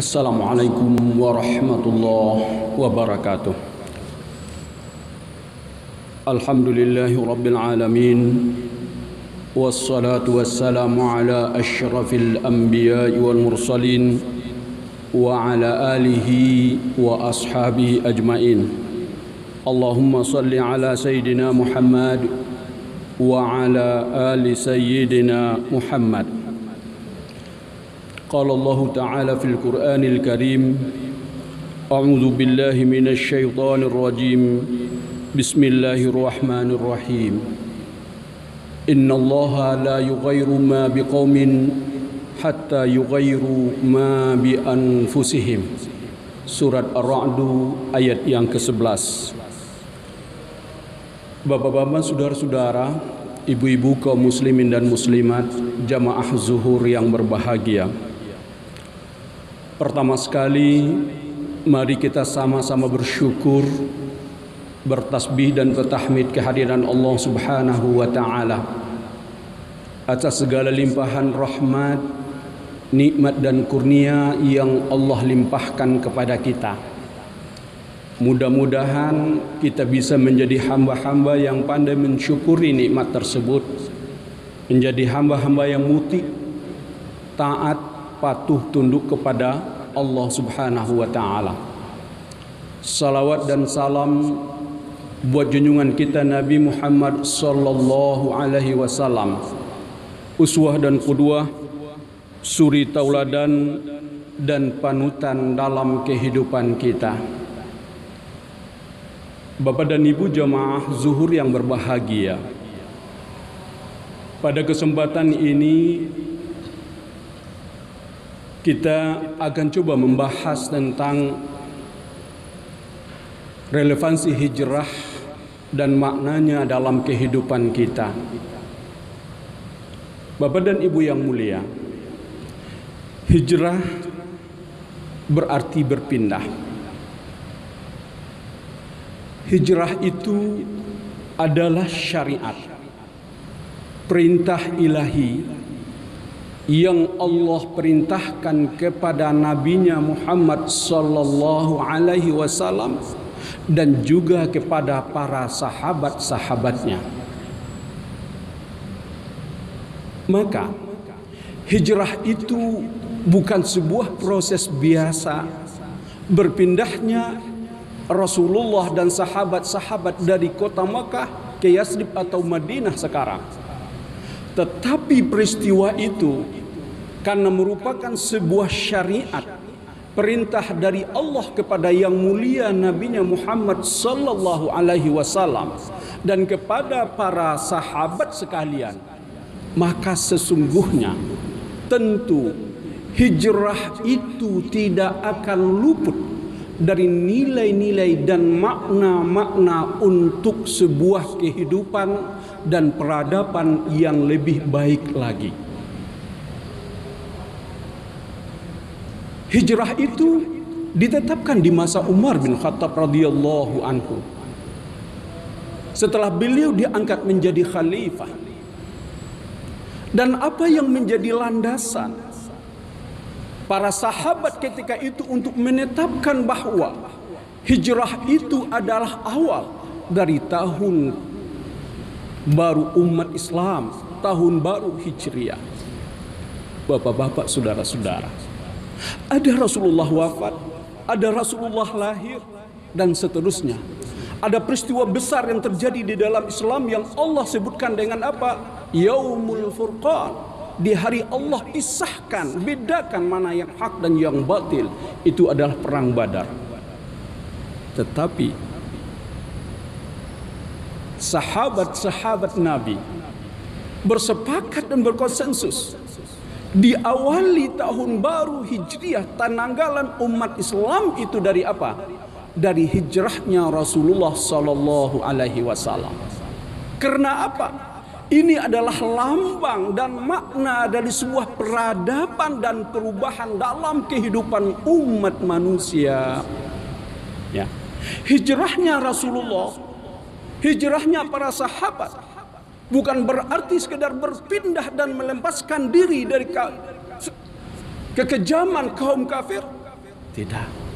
Assalamualaikum warahmatullahi wabarakatuh. Alhamdulillahi rabbil alamin. Wassalatu wassalamu ala ashrafil anbiya wal mursalin Wa ala alihi wa ashabihi ajmain. Allahumma salli ala Sayyidina Muhammad Wa ala ali Sayyidina Muhammad. قال الله تعالى في القرآن الكريم أعوذ بالله من الشيطان الرجيم بسم الله الرحمن الرحيم إن الله لا يغير ما بقوم حتى يغيروا ما بأنفسهم Surat Ar-Ra'd ayat yang ke-11 Bapak-bapak, saudara-saudara, ibu-ibu kaum muslimin dan muslimat, jamaah zuhur yang berbahagia. Pertama sekali, mari kita sama-sama bersyukur, bertasbih dan bertahmid kehadiran Allah Subhanahu wa taala atas segala limpahan rahmat, nikmat dan kurnia yang Allah limpahkan kepada kita. Mudah-mudahan kita bisa menjadi hamba-hamba yang pandai mensyukuri nikmat tersebut. Menjadi hamba-hamba yang muti, taat, patuh tunduk kepada Allah Subhanahu wa taala. Salawat dan salam buat junjungan kita Nabi Muhammad sallallahu alaihi wasallam. Uswah dan qudwah, suri tauladan dan panutan dalam kehidupan kita. Bapak dan Ibu jemaah zuhur yang berbahagia. Pada kesempatan ini kita akan coba membahas tentang relevansi hijrah dan maknanya dalam kehidupan kita. Bapak dan Ibu yang mulia, hijrah berarti berpindah. Hijrah itu adalah syariat, perintah ilahi yang Allah perintahkan kepada nabinya Muhammad sallallahu alaihi wasallam dan juga kepada para sahabat-sahabatnya. Maka hijrah itu bukan sebuah proses biasa berpindahnya Rasulullah dan sahabat-sahabat dari kota Makkah ke Yasrib atau Madinah sekarang. Tetapi peristiwa itu karena merupakan sebuah syariat perintah dari Allah kepada yang mulia nabinya Muhammad sallallahu alaihi wasallam dan kepada para sahabat sekalian maka sesungguhnya tentu hijrah itu tidak akan luput dari nilai-nilai dan makna-makna untuk sebuah kehidupan dan peradaban yang lebih baik lagi. Hijrah itu ditetapkan di masa Umar bin Khattab radhiyallahu anhu. Setelah beliau diangkat menjadi khalifah. Dan apa yang menjadi landasan para sahabat ketika itu untuk menetapkan bahwa hijrah itu adalah awal dari tahun baru umat Islam, tahun baru Hijriah. Bapak-bapak, saudara-saudara. Ada Rasulullah wafat, ada Rasulullah lahir dan seterusnya. Ada peristiwa besar yang terjadi di dalam Islam yang Allah sebutkan dengan apa? Yaumul Furqan. Di hari Allah pisahkan, bedakan mana yang hak dan yang batil. Itu adalah perang Badar. Tetapi sahabat-sahabat Nabi bersepakat dan berkonsensus diawali tahun baru Hijriah penanggalan umat Islam itu dari apa? Dari hijrahnya Rasulullah sallallahu alaihi wasallam. Karena apa? Ini adalah lambang dan makna dari sebuah peradaban dan perubahan dalam kehidupan umat manusia. Ya. Hijrahnya Rasulullah, hijrahnya para sahabat bukan berarti sekedar berpindah dan melepaskan diri dari kekejaman kaum kafir Tidak.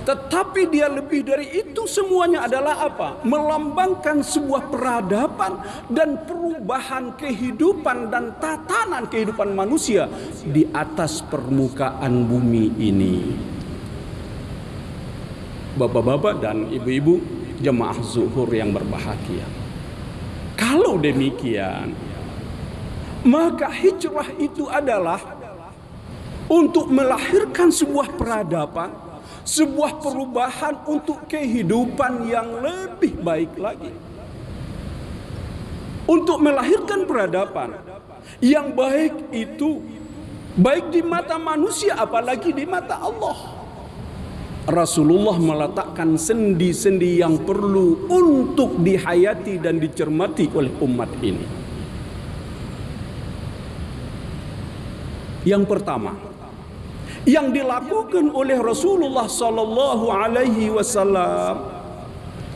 Tetapi dia lebih dari itu semuanya adalah apa? Melambangkan sebuah peradaban dan perubahan kehidupan dan tatanan kehidupan manusia di atas permukaan bumi ini. Bapak-bapak dan ibu-ibu jemaah zuhur yang berbahagia. Kalau demikian, maka hijrah itu adalah untuk melahirkan sebuah peradaban sebuah perubahan untuk kehidupan yang lebih baik lagi. Untuk melahirkan peradaban yang baik itu baik di mata manusia apalagi di mata Allah. Rasulullah meletakkan sendi-sendi yang perlu untuk dihayati dan dicermati oleh umat ini. Yang pertama, yang dilakukan oleh Rasulullah sallallahu alaihi wasallam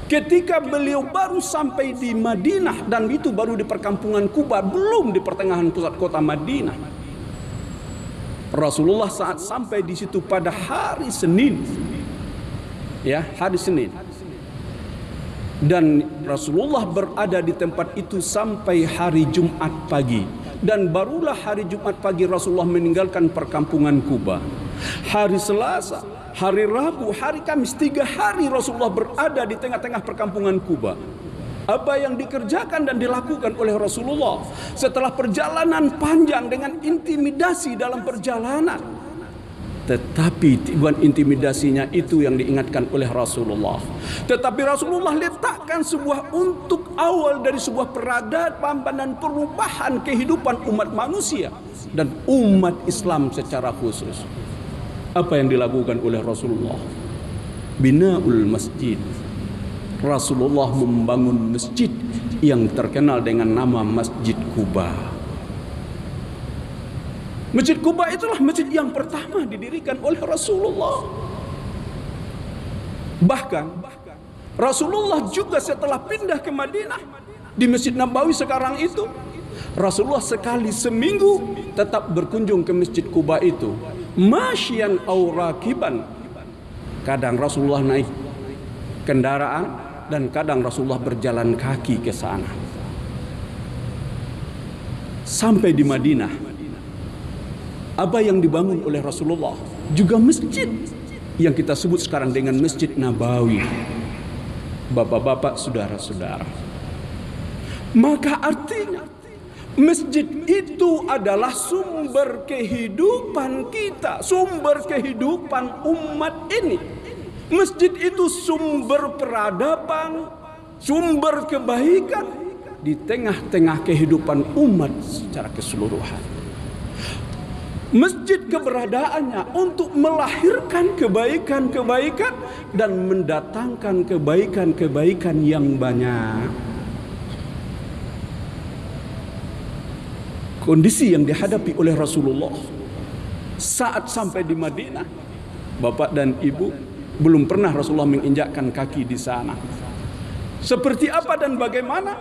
ketika beliau baru sampai di Madinah dan itu baru di perkampungan Kuba belum di pertengahan pusat kota Madinah Rasulullah saat sampai di situ pada hari Senin ya hari Senin dan Rasulullah berada di tempat itu sampai hari Jumat pagi dan barulah hari Jumat pagi Rasulullah meninggalkan perkampungan Kuba. Hari Selasa, hari Rabu, hari Kamis, tiga hari Rasulullah berada di tengah-tengah perkampungan Kuba. Apa yang dikerjakan dan dilakukan oleh Rasulullah setelah perjalanan panjang dengan intimidasi dalam perjalanan tetapi tujuan intimidasinya itu yang diingatkan oleh Rasulullah. Tetapi Rasulullah letakkan sebuah untuk awal dari sebuah peradaban dan perubahan kehidupan umat manusia dan umat Islam secara khusus. Apa yang dilakukan oleh Rasulullah? Binaul masjid. Rasulullah membangun masjid yang terkenal dengan nama Masjid Kuba. Masjid Kuba itulah masjid yang pertama didirikan oleh Rasulullah. Bahkan Rasulullah juga setelah pindah ke Madinah di Masjid Nabawi sekarang itu Rasulullah sekali seminggu tetap berkunjung ke Masjid Kuba itu. Masyian aurakiban. Kadang Rasulullah naik kendaraan dan kadang Rasulullah berjalan kaki ke sana. Sampai di Madinah apa yang dibangun oleh Rasulullah juga masjid yang kita sebut sekarang dengan Masjid Nabawi. Bapak-bapak, saudara-saudara. Maka artinya masjid itu adalah sumber kehidupan kita, sumber kehidupan umat ini. Masjid itu sumber peradaban, sumber kebaikan di tengah-tengah kehidupan umat secara keseluruhan masjid keberadaannya untuk melahirkan kebaikan-kebaikan dan mendatangkan kebaikan-kebaikan yang banyak. Kondisi yang dihadapi oleh Rasulullah saat sampai di Madinah, Bapak dan Ibu belum pernah Rasulullah menginjakkan kaki di sana. Seperti apa dan bagaimana?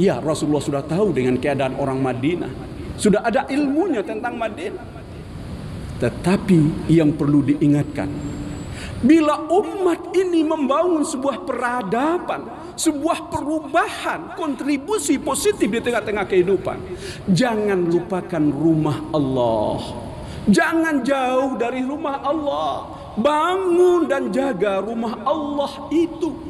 Ya, Rasulullah sudah tahu dengan keadaan orang Madinah sudah ada ilmunya tentang Madinah. Tetapi yang perlu diingatkan, bila umat ini membangun sebuah peradaban, sebuah perubahan, kontribusi positif di tengah-tengah kehidupan, jangan lupakan rumah Allah. Jangan jauh dari rumah Allah. Bangun dan jaga rumah Allah itu.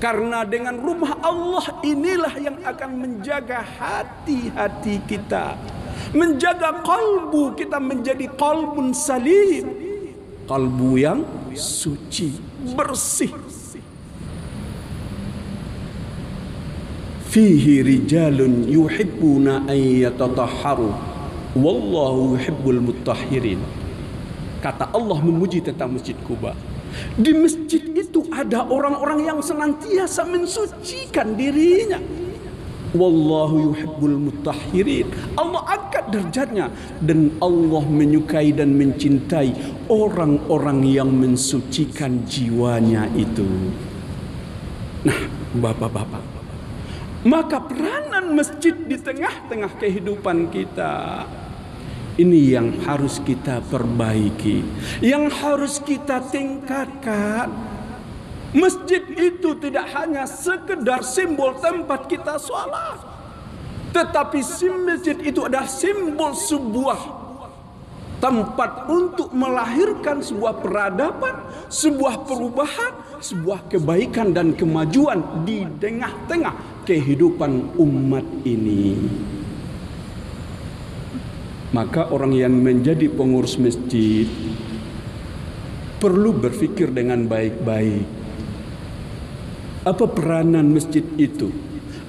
Karena dengan rumah Allah inilah yang akan menjaga hati-hati kita. Menjaga kalbu kita menjadi kalbun salim. Kalbu yang suci, bersih. Fihi rijalun yuhibbuna an yatatahharu. Wallahu yuhibbul mutahhirin. Kata Allah memuji tentang Masjid Kuba. Di masjid itu ada orang-orang yang senantiasa mensucikan dirinya. Wallahu yuhibbul mutahhirin. Allah angkat derajatnya dan Allah menyukai dan mencintai orang-orang yang mensucikan jiwanya itu. Nah, Bapak-bapak, maka peranan masjid di tengah-tengah kehidupan kita Ini yang harus kita perbaiki, yang harus kita tingkatkan. Masjid itu tidak hanya sekedar simbol tempat kita sholat, tetapi masjid itu adalah simbol sebuah tempat untuk melahirkan sebuah peradaban, sebuah perubahan, sebuah kebaikan dan kemajuan di tengah-tengah kehidupan umat ini. Maka orang yang menjadi pengurus masjid perlu berpikir dengan baik-baik. Apa peranan masjid itu?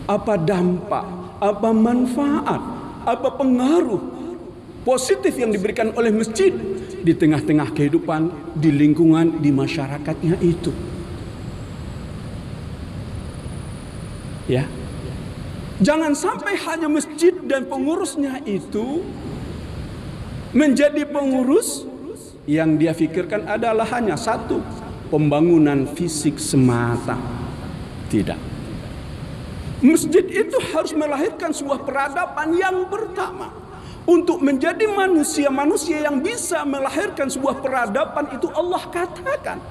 Apa dampak? Apa manfaat? Apa pengaruh positif yang diberikan oleh masjid di tengah-tengah kehidupan, di lingkungan, di masyarakatnya itu? Ya. Jangan sampai hanya masjid dan pengurusnya itu menjadi pengurus yang dia pikirkan adalah hanya satu pembangunan fisik semata. Tidak. Masjid itu harus melahirkan sebuah peradaban yang pertama. Untuk menjadi manusia-manusia yang bisa melahirkan sebuah peradaban itu Allah katakan.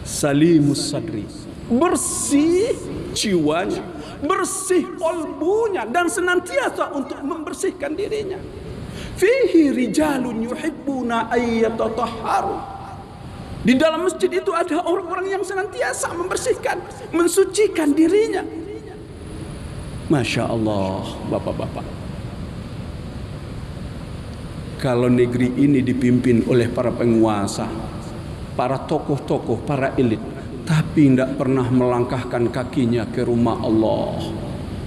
Salimus sadri. Bersih jiwanya bersih kolbunya dan senantiasa untuk membersihkan dirinya Fihi rijalun yuhibbuna ayyatatahharu. Di dalam masjid itu ada orang-orang yang senantiasa membersihkan, mensucikan dirinya. Masya Allah, bapak-bapak. Kalau negeri ini dipimpin oleh para penguasa, para tokoh-tokoh, para elit, tapi tidak pernah melangkahkan kakinya ke rumah Allah,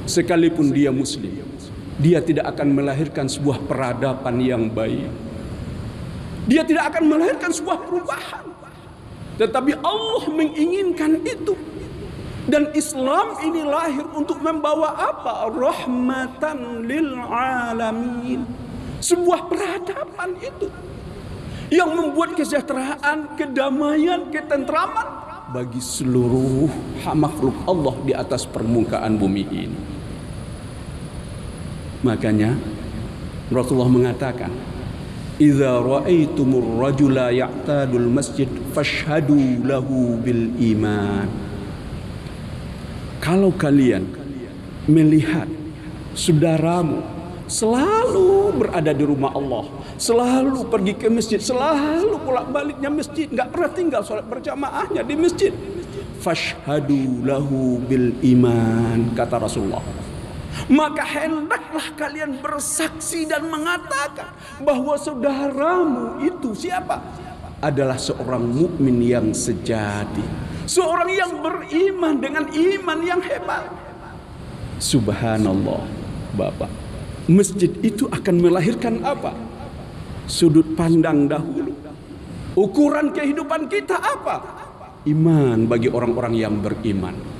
sekalipun dia Muslim, dia tidak akan melahirkan sebuah peradaban yang baik. Dia tidak akan melahirkan sebuah perubahan. Tetapi Allah menginginkan itu. Dan Islam ini lahir untuk membawa apa? Rahmatan lil alamin. Sebuah peradaban itu. Yang membuat kesejahteraan, kedamaian, ketentraman bagi seluruh makhluk Allah di atas permukaan bumi ini. Makanya Rasulullah mengatakan, "Idza ra'aitumur rajula ya'tadul masjid fashhadu lahu bil iman." Kalau kalian melihat saudaramu selalu berada di rumah Allah, selalu pergi ke masjid, selalu pulang baliknya masjid, nggak pernah tinggal sholat berjamaahnya di masjid. Fashhadu lahu bil iman kata Rasulullah maka hendaklah kalian bersaksi dan mengatakan bahwa saudaramu itu siapa? Adalah seorang mukmin yang sejati, seorang yang beriman dengan iman yang hebat. Subhanallah, Bapak. Masjid itu akan melahirkan apa? Sudut pandang dahulu. Ukuran kehidupan kita apa? Iman bagi orang-orang yang beriman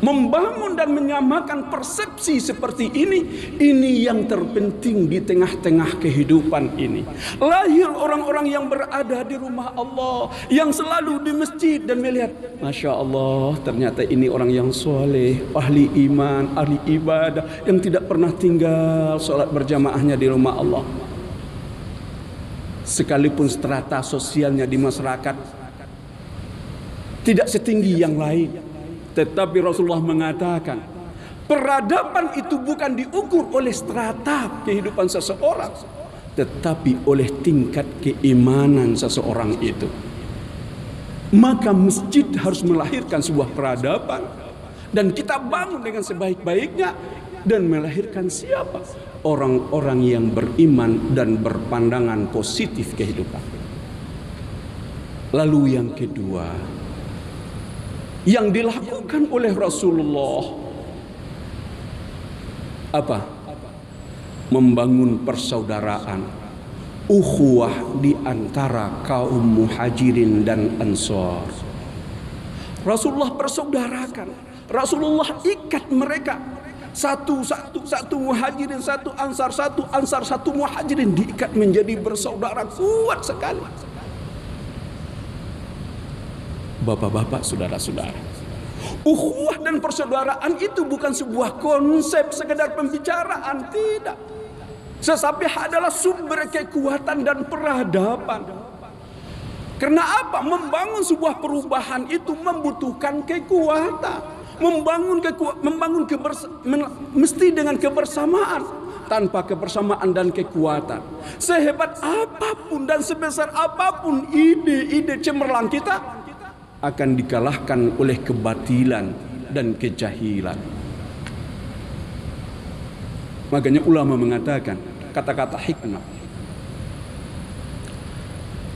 membangun dan menyamakan persepsi seperti ini ini yang terpenting di tengah-tengah kehidupan ini. Lahir orang-orang yang berada di rumah Allah yang selalu di masjid dan melihat Masya Allah ternyata ini orang yang soleh ahli iman, ahli ibadah yang tidak pernah tinggal sholat berjamaahnya di rumah Allah. Sekalipun strata sosialnya di masyarakat tidak setinggi yang lain tetapi Rasulullah mengatakan, peradaban itu bukan diukur oleh strata kehidupan seseorang, tetapi oleh tingkat keimanan seseorang itu. Maka masjid harus melahirkan sebuah peradaban dan kita bangun dengan sebaik-baiknya dan melahirkan siapa? Orang-orang yang beriman dan berpandangan positif kehidupan. Lalu yang kedua, yang dilakukan oleh Rasulullah apa? Membangun persaudaraan, ukhuwah di antara kaum muhajirin dan ansor. Rasulullah persaudarakan, Rasulullah ikat mereka satu satu satu muhajirin satu ansar satu ansar satu muhajirin diikat menjadi bersaudara kuat sekali. Bapak-bapak, saudara-saudara. Ukhuwah dan persaudaraan itu bukan sebuah konsep sekedar pembicaraan, tidak. Sesapi adalah sumber kekuatan dan peradaban. Karena apa? Membangun sebuah perubahan itu membutuhkan kekuatan. Membangun keku membangun mesti dengan kebersamaan. Tanpa kebersamaan dan kekuatan. Sehebat apa pun dan sebesar apa pun ide-ide cemerlang kita akan dikalahkan oleh kebatilan dan kejahilan. Makanya ulama mengatakan kata-kata hikmah.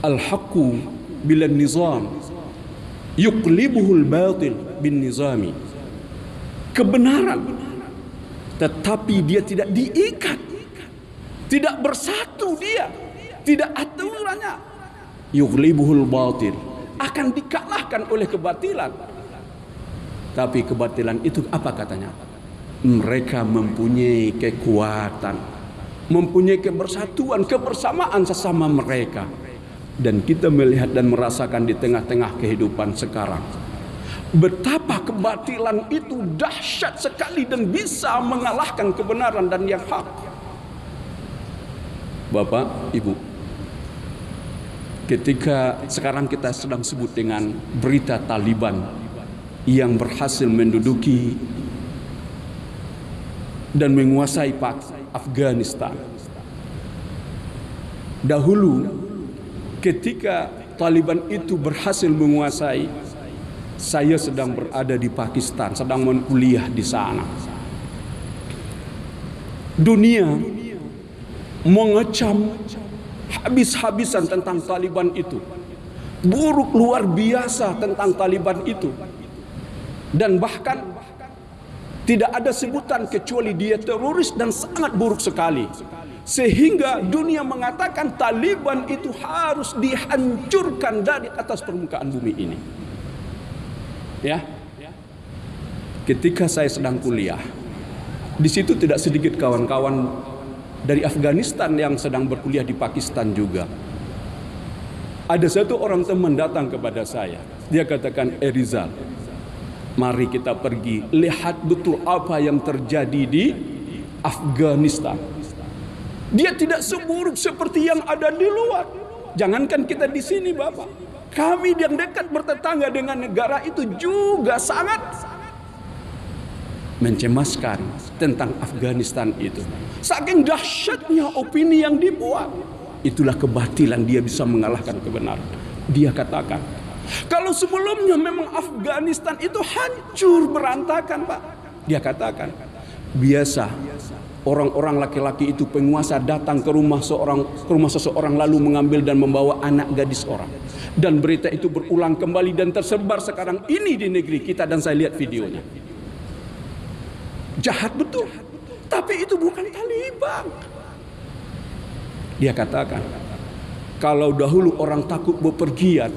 Al-haqqu bila nizam yuqlibuhul batil bin nizami. Kebenaran tetapi dia tidak diikat. Tidak bersatu dia. Tidak aturannya. Yuqlibuhul batil akan dikalahkan oleh kebatilan. Tapi kebatilan itu apa katanya? mereka mempunyai kekuatan, mempunyai kebersatuan, kebersamaan sesama mereka. Dan kita melihat dan merasakan di tengah-tengah kehidupan sekarang. Betapa kebatilan itu dahsyat sekali dan bisa mengalahkan kebenaran dan yang hak. Bapak, Ibu, ketika sekarang kita sedang sebut dengan berita Taliban yang berhasil menduduki dan menguasai Afghanistan. Dahulu ketika Taliban itu berhasil menguasai saya sedang berada di Pakistan, sedang menkuliah di sana. Dunia mengecam habis-habisan tentang Taliban itu. Buruk luar biasa tentang Taliban itu. Dan bahkan tidak ada sebutan kecuali dia teroris dan sangat buruk sekali. Sehingga dunia mengatakan Taliban itu harus dihancurkan dari atas permukaan bumi ini. Ya. Ketika saya sedang kuliah, di situ tidak sedikit kawan-kawan dari Afghanistan yang sedang berkuliah di Pakistan juga. Ada satu orang teman datang kepada saya. Dia katakan, Erizal, eh, Mari kita pergi lihat betul apa yang terjadi di Afghanistan. Dia tidak seburuk seperti yang ada di luar. Jangankan kita di sini, Bapak. Kami yang dekat bertetangga dengan negara itu juga sangat mencemaskan tentang Afghanistan itu. Saking dahsyatnya opini yang dibuat. Itulah kebatilan dia bisa mengalahkan kebenaran. Dia katakan, kalau sebelumnya memang Afghanistan itu hancur berantakan, Pak. Dia katakan, biasa orang-orang laki-laki itu penguasa datang ke rumah seorang ke rumah seseorang lalu mengambil dan membawa anak gadis orang. Dan berita itu berulang kembali dan tersebar sekarang ini di negeri kita dan saya lihat videonya. Jahat betul. Tapi itu bukan Taliban. Dia katakan, kalau dahulu orang takut bepergian,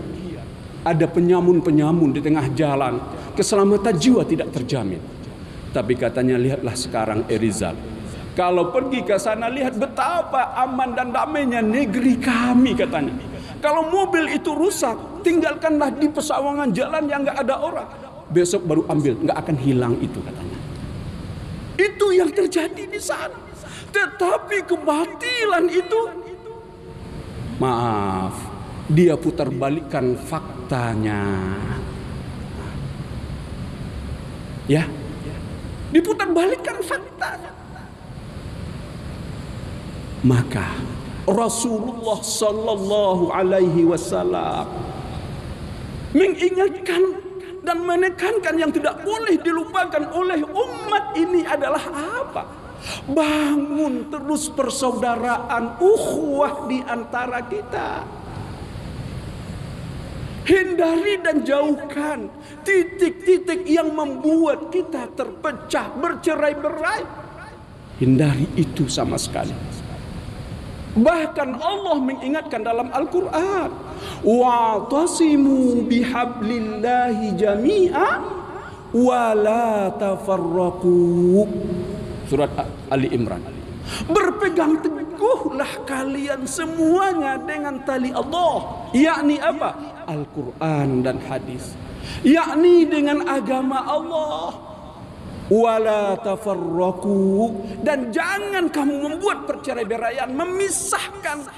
ada penyamun-penyamun di tengah jalan, keselamatan jiwa tidak terjamin. Tapi katanya lihatlah sekarang Erizal. Kalau pergi ke sana lihat betapa aman dan damainya negeri kami katanya. Kalau mobil itu rusak, tinggalkanlah di pesawangan jalan yang nggak ada orang. Besok baru ambil, nggak akan hilang itu katanya. Itu yang terjadi di sana. Tetapi kebatilan itu, maaf, dia putar balikkan faktanya. Ya, diputar balikkan faktanya. Maka Rasulullah Sallallahu Alaihi Wasallam mengingatkan dan menekankan yang tidak boleh dilupakan oleh umat ini adalah apa? Bangun terus persaudaraan ukhuwah di antara kita. Hindari dan jauhkan titik-titik yang membuat kita terpecah, bercerai-berai. Hindari itu sama sekali. Bahkan Allah mengingatkan dalam Al-Quran. Wa'tasimu bihablillahi jami'a wa la tafarraku. Surat Ali Imran. Berpegang teguhlah kalian semuanya dengan tali Allah. Yakni apa? Al-Quran dan hadis yakni dengan agama Allah wala tafarraqu dan jangan kamu membuat perceraian memisahkan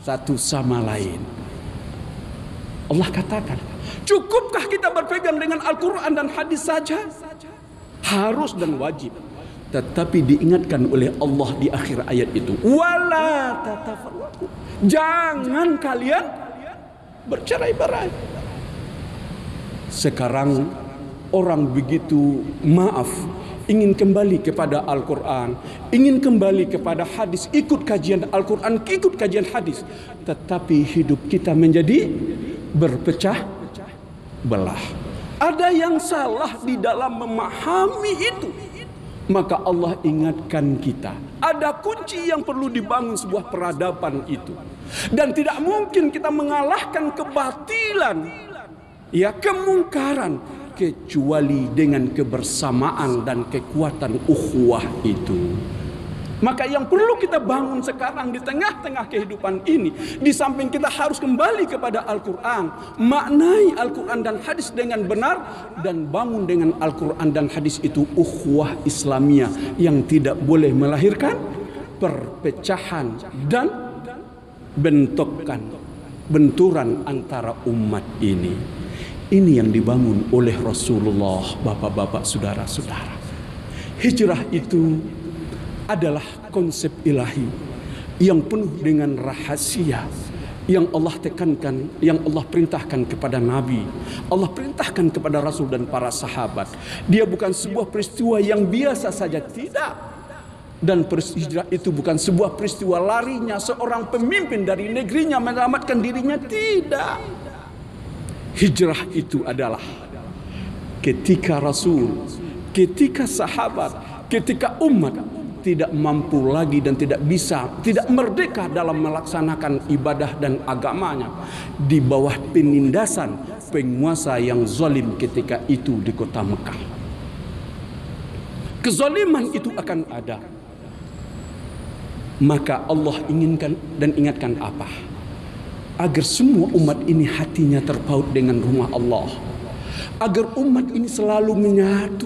satu sama lain. Allah katakan, cukupkah kita berpegang dengan Al-Quran dan hadis saja? Harus dan wajib. Tetapi diingatkan oleh Allah di akhir ayat itu, wala. Jangan kalian bercerai-berai. Sekarang orang begitu maaf ingin kembali kepada Al-Quran, ingin kembali kepada hadis, ikut kajian Al-Quran, ikut kajian hadis. Tetapi hidup kita menjadi berpecah belah. Ada yang salah di dalam memahami itu. Maka Allah ingatkan kita. Ada kunci yang perlu dibangun sebuah peradaban itu. Dan tidak mungkin kita mengalahkan kebatilan. Ya kemungkaran kecuali dengan kebersamaan dan kekuatan ukhuwah itu. Maka yang perlu kita bangun sekarang di tengah-tengah kehidupan ini, di samping kita harus kembali kepada Al-Quran, maknai Al-Quran dan hadis dengan benar, dan bangun dengan Al-Quran dan hadis itu ukhuwah Islamiyah yang tidak boleh melahirkan perpecahan dan bentokan, benturan antara umat ini. Ini yang dibangun oleh Rasulullah, bapak-bapak, saudara-saudara. Hijrah itu adalah konsep ilahi yang penuh dengan rahasia yang Allah tekankan, yang Allah perintahkan kepada Nabi, Allah perintahkan kepada Rasul dan para sahabat. Dia bukan sebuah peristiwa yang biasa saja, tidak. Dan hijrah itu bukan sebuah peristiwa larinya seorang pemimpin dari negerinya menyelamatkan dirinya, tidak. Hijrah itu adalah ketika Rasul, ketika sahabat, ketika umat tidak mampu lagi dan tidak bisa, tidak merdeka dalam melaksanakan ibadah dan agamanya di bawah penindasan penguasa yang zalim ketika itu di kota Mekah. Kezaliman itu akan ada. Maka Allah inginkan dan ingatkan apa? Agar semua umat ini hatinya terpaut dengan rumah Allah. Agar umat ini selalu menyatu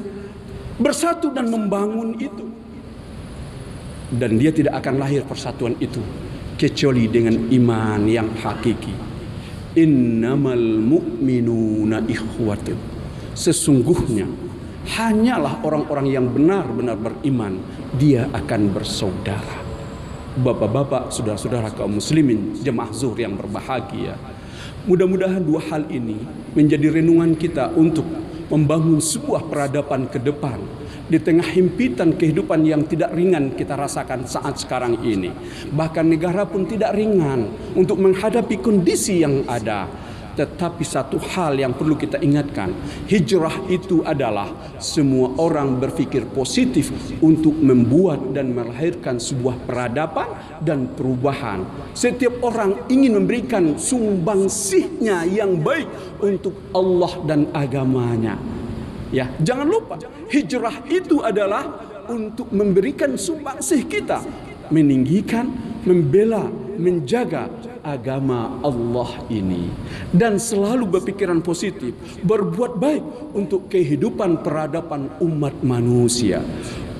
bersatu dan membangun itu. Dan dia tidak akan lahir persatuan itu kecuali dengan iman yang hakiki. Innamal mu'minuna ikhwatu. Sesungguhnya hanyalah orang-orang yang benar-benar beriman dia akan bersaudara Bapak-bapak, saudara-saudara kaum muslimin, jemaah zuhur yang berbahagia. Mudah-mudahan dua hal ini menjadi renungan kita untuk membangun sebuah peradaban ke depan di tengah himpitan kehidupan yang tidak ringan kita rasakan saat sekarang ini. Bahkan negara pun tidak ringan untuk menghadapi kondisi yang ada. Tetapi satu hal yang perlu kita ingatkan, hijrah itu adalah semua orang berpikir positif untuk membuat dan melahirkan sebuah peradaban dan perubahan. Setiap orang ingin memberikan sumbangsihnya yang baik untuk Allah dan agamanya. Ya, jangan lupa hijrah itu adalah untuk memberikan sumbangsih kita meninggikan, membela, menjaga agama Allah ini dan selalu berpikiran positif, berbuat baik untuk kehidupan peradaban umat manusia.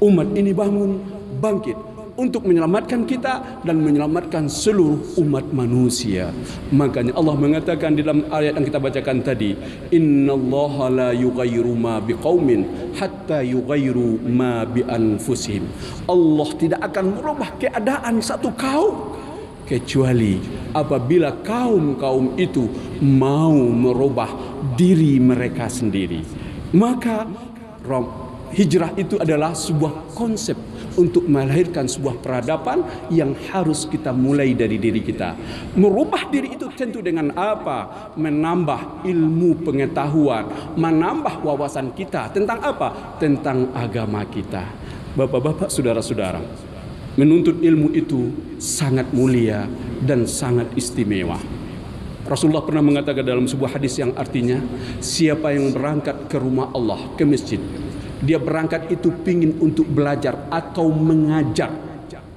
Umat ini bangun, bangkit untuk menyelamatkan kita dan menyelamatkan seluruh umat manusia. Makanya Allah mengatakan dalam ayat yang kita bacakan tadi, "Innallaha la yughayyiru ma biqaumin hatta yughayyiru ma bi anfusihim." Allah tidak akan merubah keadaan satu kaum kecuali apabila kaum-kaum itu mau merubah diri mereka sendiri. Maka hijrah itu adalah sebuah konsep untuk melahirkan sebuah peradaban yang harus kita mulai dari diri kita. Merubah diri itu tentu dengan apa? Menambah ilmu pengetahuan, menambah wawasan kita tentang apa? Tentang agama kita. Bapak-bapak, saudara-saudara, menuntut ilmu itu sangat mulia dan sangat istimewa. Rasulullah pernah mengatakan dalam sebuah hadis yang artinya siapa yang berangkat ke rumah Allah ke masjid dia berangkat itu pingin untuk belajar atau mengajar.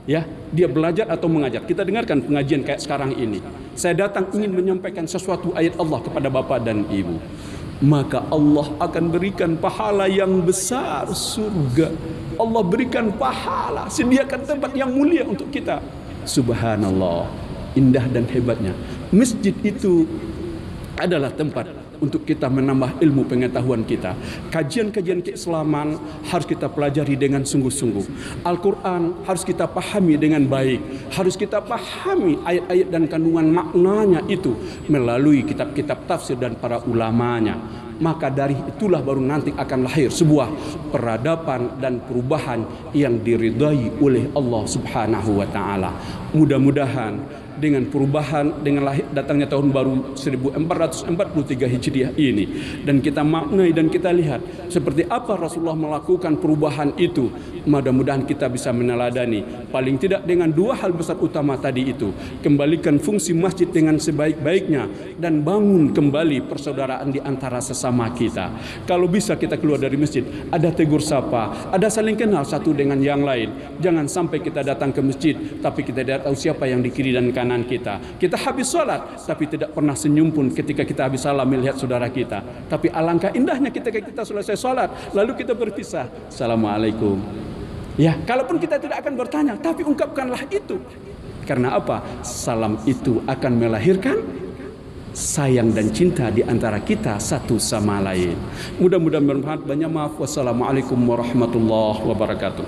Ya dia belajar atau mengajar. Kita dengarkan pengajian kayak sekarang ini. Saya datang ingin menyampaikan sesuatu ayat Allah kepada bapak dan ibu maka Allah akan berikan pahala yang besar surga. Allah berikan pahala, sediakan tempat yang mulia untuk kita. Subhanallah, indah dan hebatnya. Masjid itu adalah tempat untuk kita menambah ilmu pengetahuan kita. Kajian-kajian keislaman harus kita pelajari dengan sungguh-sungguh. Al-Quran harus kita pahami dengan baik. Harus kita pahami ayat-ayat dan kandungan maknanya itu melalui kitab-kitab tafsir dan para ulamanya. Maka dari itulah baru nanti akan lahir sebuah peradaban dan perubahan yang diridai oleh Allah Subhanahu wa taala. Mudah-mudahan dengan perubahan dengan lahir datangnya tahun baru 1443 Hijriah ini. Dan kita maknai dan kita lihat seperti apa Rasulullah melakukan perubahan itu mudah-mudahan kita bisa meneladani. Paling tidak dengan dua hal besar utama tadi itu kembalikan fungsi masjid dengan sebaik-baiknya dan bangun kembali persaudaraan di antara sesama kita. Kalau bisa kita keluar dari masjid ada tegur sapa ada saling kenal satu dengan yang lain. Jangan sampai kita datang ke masjid tapi kita tidak tahu siapa yang di kiri dan kanan kanan kita. Kita habis sholat, tapi tidak pernah senyum pun ketika kita habis salam melihat saudara kita. Tapi alangkah indahnya ketika kita selesai sholat, lalu kita berpisah. Assalamualaikum. Ya, kalaupun kita tidak akan bertanya, tapi ungkapkanlah itu. Karena apa? Salam itu akan melahirkan sayang dan cinta di antara kita satu sama lain. Mudah-mudahan bermanfaat. Banyak maaf. Wassalamualaikum warahmatullahi wabarakatuh.